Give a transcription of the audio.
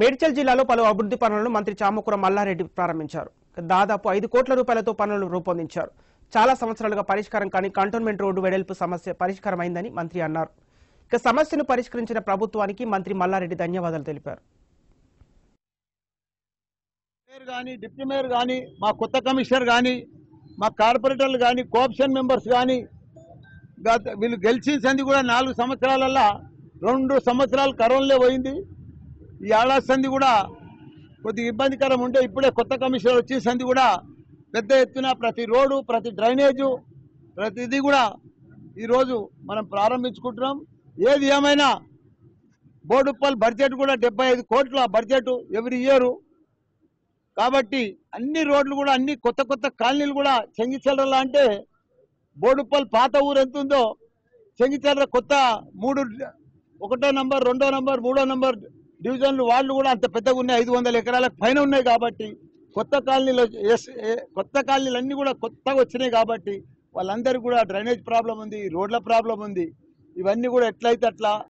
మేడ్చల్ జిల్లాలో పలు అభివృద్ధి పనులను మంత్రి చామకూర మల్లారెడ్డి ప్రారంభించారు. దాదాపు ఐదు కోట్ల రూపాయలతో పనులను రూపొందించారు. చాలా సంవత్సరాలుగా పరిష్కారం కాని కంటోన్మెంట్ రోడ్డు వెడల్పు సమస్య పరిష్కారమైందని మంత్రి అన్నారు. ఇక సమస్యను పరిష్కరించిన ప్రభుత్వానికి మంత్రి మల్లారెడ్డి ధన్యవాదాలు తెలిపారు. మేయర్ కానీ డిప్యూటీ మేయర్ కానీ మా కొత్త కమిషనర్ కానీ మా కార్పొరేటర్లు కానీ కోఆప్షన్ మెంబర్స్ కానీ గత వీళ్ళు గెలిచిన సంది కూడా నాలుగు సంవత్సరాలల్లా రెండు సంవత్సరాలు కరోనాలో పోయింది. ఈ ఏడాది సంధి కూడా కొద్దిగా ఇబ్బందికరం ఉంటే ఇప్పుడే కొత్త కమిషనర్ వచ్చే సంధి కూడా పెద్ద ఎత్తున ప్రతి రోడ్డు ప్రతి డ్రైనేజు ప్రతిదీ కూడా ఈరోజు మనం ప్రారంభించుకుంటున్నాం. ఏది ఏమైనా బోడుప్పల్ బడ్జెట్ కూడా డెబ్బై ఐదు కోట్ల బడ్జెట్ ఎవ్రీ ఇయరు. కాబట్టి అన్ని రోడ్లు కూడా అన్ని కొత్త కొత్త కాలనీలు కూడా చెంగిచెర్రలా అంటే బోడుప్పల్ పాత ఊరు ఎంత ఉందో చెంగిచెర్ర కొత్త మూడు ఒకటో నంబర్ రెండో నంబర్ మూడో నంబర్ డివిజన్లు వాళ్ళు కూడా అంత పెద్దగా ఉన్నాయి. ఐదు వందల ఎకరాలకు పైన ఉన్నాయి కాబట్టి కొత్త కాలనీలు ఏ- కొత్త కాలనీలు కూడా కొత్తగా వచ్చినాయి కాబట్టి వాళ్ళందరికీ కూడా డ్రైనేజ్ ప్రాబ్లం ఉంది రోడ్ల ప్రాబ్లం ఉంది. ఇవన్నీ కూడా ఎట్లయితే అట్లా